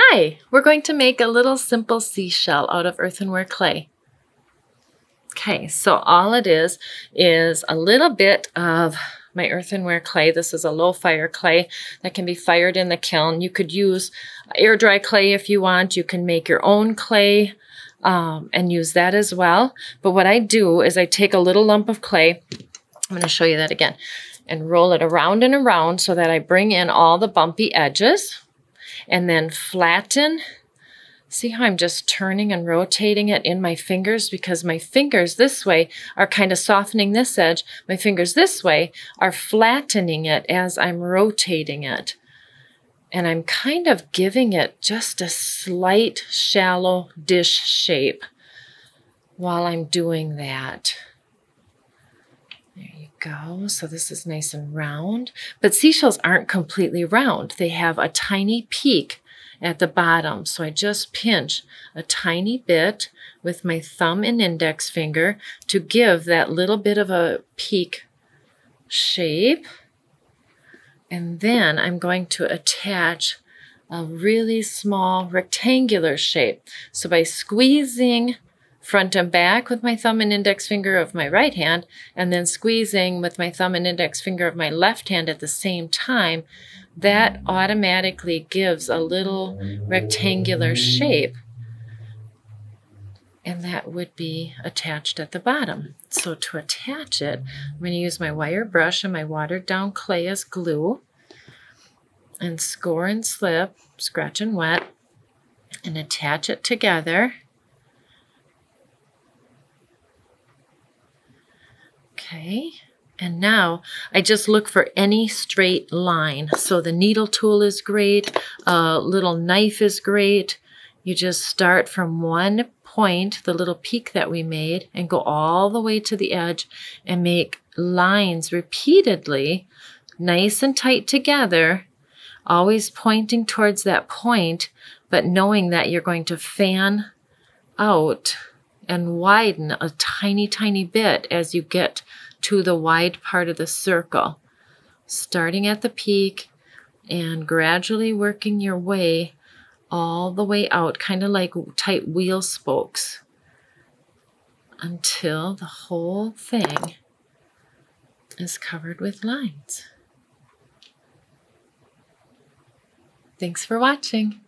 Hi, we're going to make a little simple seashell out of earthenware clay. Okay, so all it is is a little bit of my earthenware clay. This is a low fire clay that can be fired in the kiln. You could use air dry clay if you want. You can make your own clay um, and use that as well. But what I do is I take a little lump of clay. I'm going to show you that again and roll it around and around so that I bring in all the bumpy edges and then flatten. See how I'm just turning and rotating it in my fingers because my fingers this way are kind of softening this edge. My fingers this way are flattening it as I'm rotating it. And I'm kind of giving it just a slight shallow dish shape while I'm doing that go. So this is nice and round. But seashells aren't completely round. They have a tiny peak at the bottom. So I just pinch a tiny bit with my thumb and index finger to give that little bit of a peak shape. And then I'm going to attach a really small rectangular shape. So by squeezing front and back with my thumb and index finger of my right hand, and then squeezing with my thumb and index finger of my left hand at the same time, that automatically gives a little rectangular shape. And that would be attached at the bottom. So to attach it, I'm going to use my wire brush and my watered down clay as glue and score and slip, scratch and wet, and attach it together. Okay. And now I just look for any straight line. So the needle tool is great. A little knife is great. You just start from one point, the little peak that we made, and go all the way to the edge and make lines repeatedly, nice and tight together, always pointing towards that point, but knowing that you're going to fan out and widen a tiny, tiny bit as you get to the wide part of the circle, starting at the peak and gradually working your way all the way out, kind of like tight wheel spokes, until the whole thing is covered with lines. Thanks for watching.